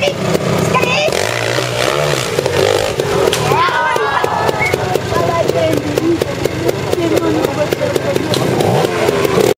Friday.